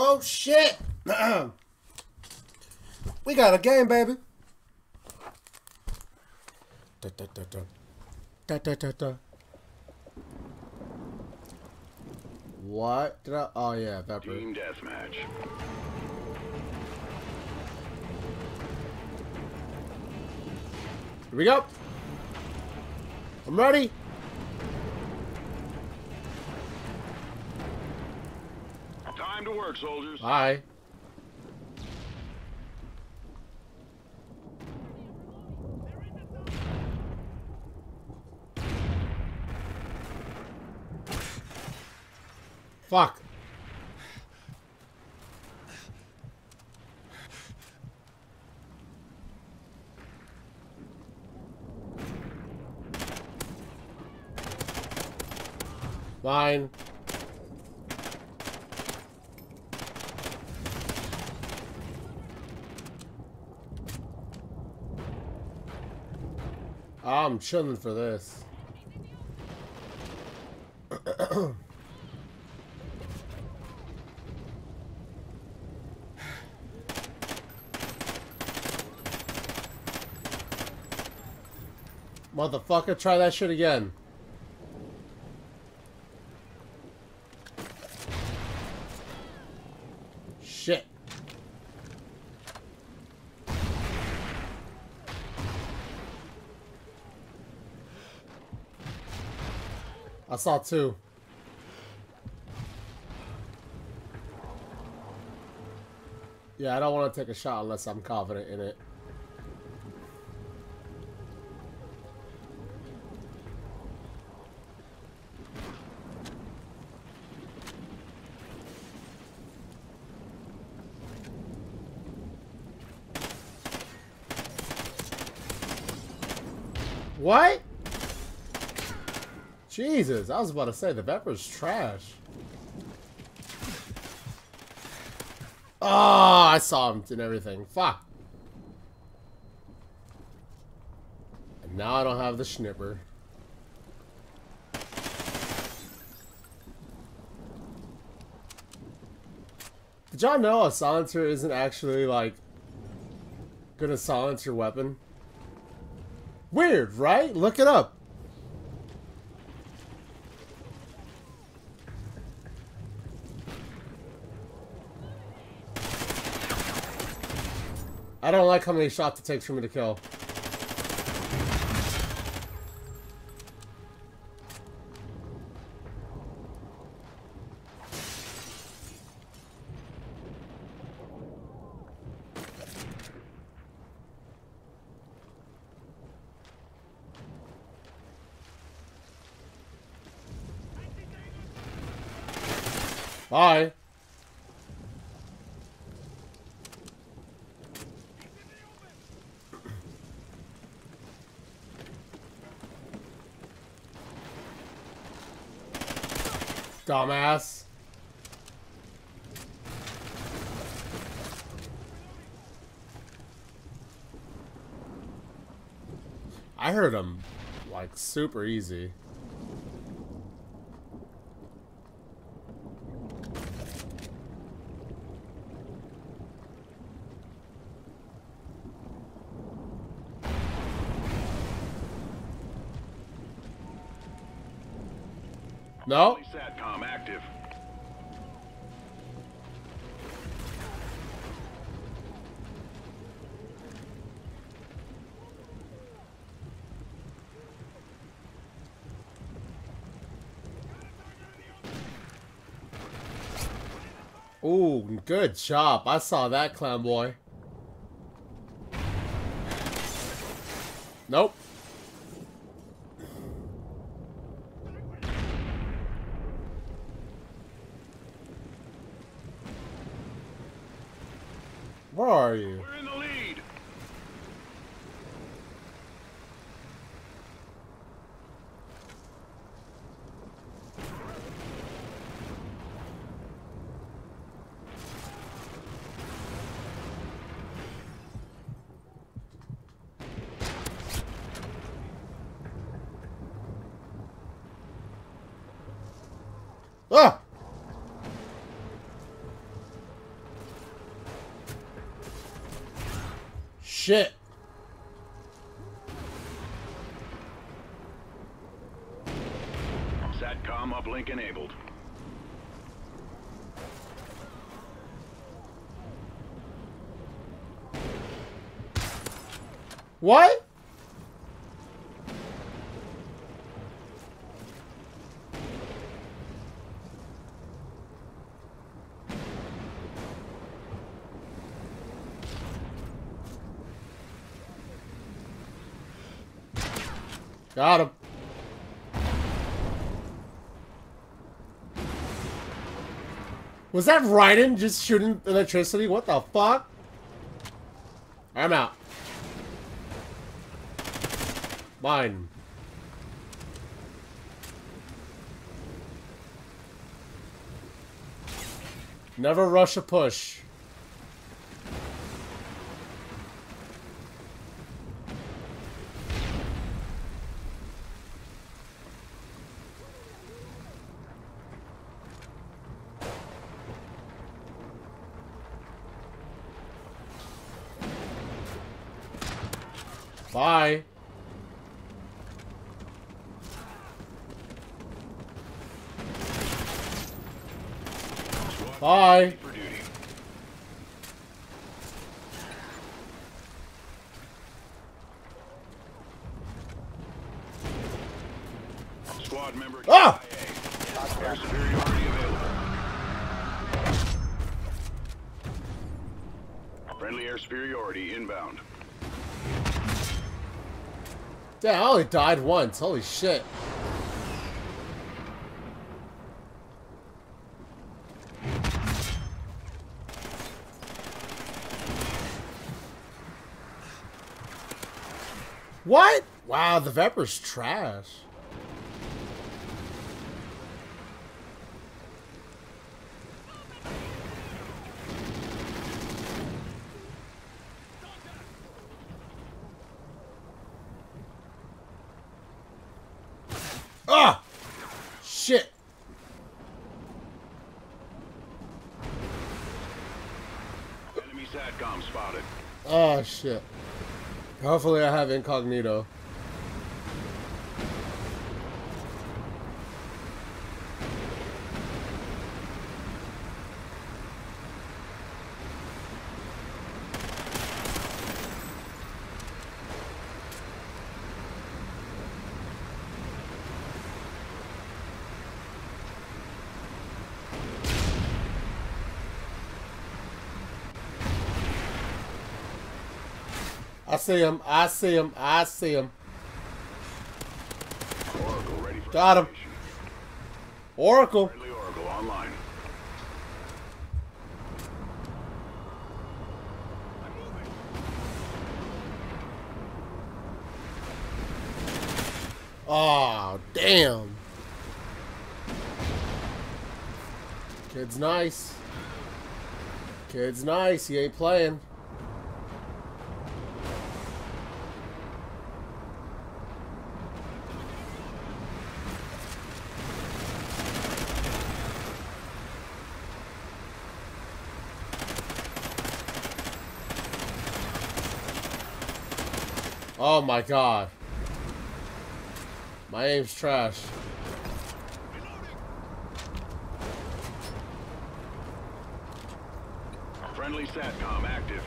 Oh shit! we got a game, baby. Da, da, da, da. Da, da, da, da. What did I? Oh yeah, Pepper. Team deathmatch. Here we go. I'm ready. To work, soldiers. Bye. Fuck. Fine. I'm chilling for this. Motherfucker, try that shit again. Shit. I saw two. Yeah, I don't want to take a shot unless I'm confident in it. What? Jesus, I was about to say the Viper's trash. Oh, I saw him and everything. Fuck. And now I don't have the snipper. Did y'all know a silencer isn't actually like gonna silence your weapon? Weird, right? Look it up. I don't like how many shots it takes for me to kill. Bye. Dumbass. I heard him like super easy. No? Active. Ooh, good job. I saw that, clown boy. Nope. Where are you? We're in the lead. Ah! Shit. SATCOM uplink enabled. What? Got him. Was that Raiden just shooting electricity? What the fuck? I'm out. Mine. Never rush a push. Bye. Bye. Damn, I only died once. Holy shit. What? Wow, the Viper's trash. Ah! Shit. Enemy SATCOM spotted. Oh, shit. Hopefully I have incognito. I see him. I see him. I see him. Got him. Oracle. Oracle online. Oh, damn. Kid's nice. Kid's nice. He ain't playing. Oh my god. My aim's trash. Friendly SATCOM active.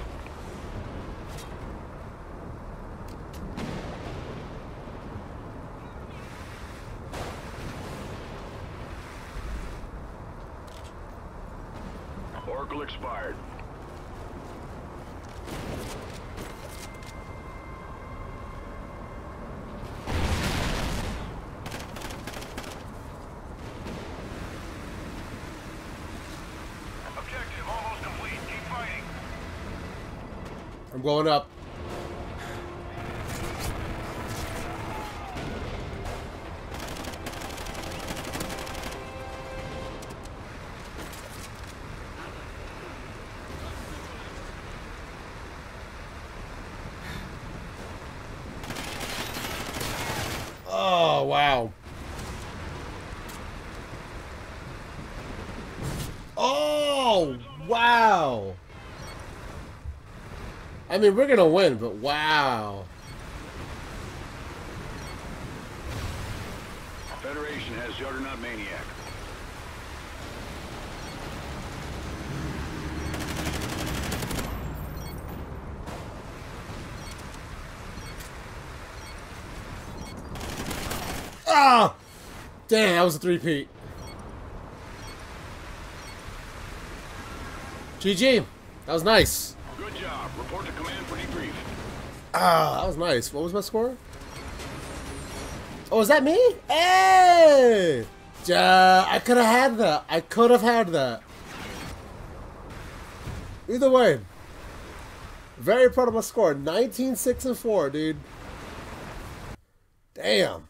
Oracle expired. I'm going up. I mean, we're gonna win, but wow. Federation has Juggernaut Maniac. Ah! Damn, that was a three-peat. GG. That was nice. Ah, that was nice. What was my score? Oh, is that me? Hey! Ja, I could have had that. I could have had that. Either way, very proud of my score. 19, 6, and 4, dude. Damn.